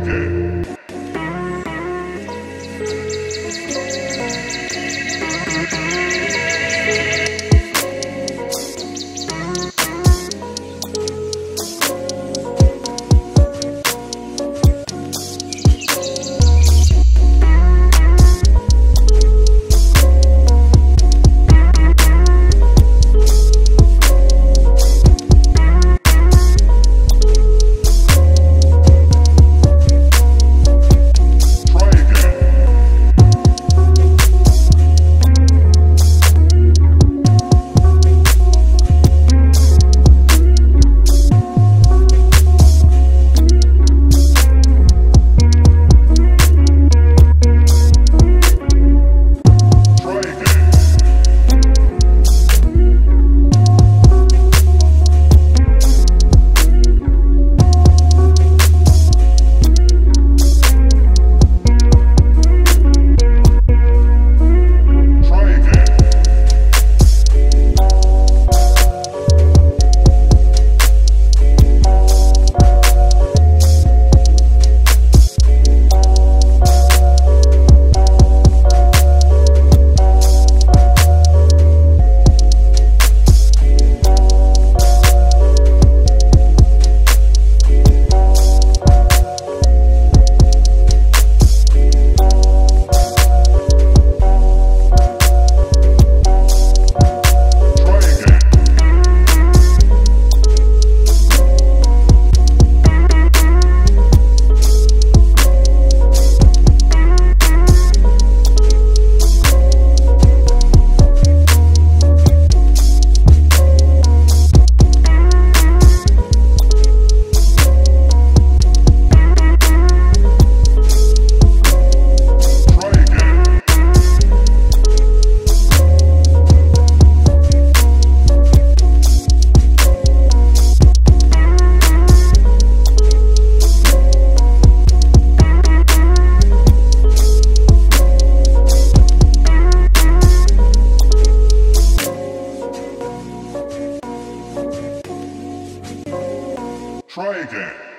again. Try again.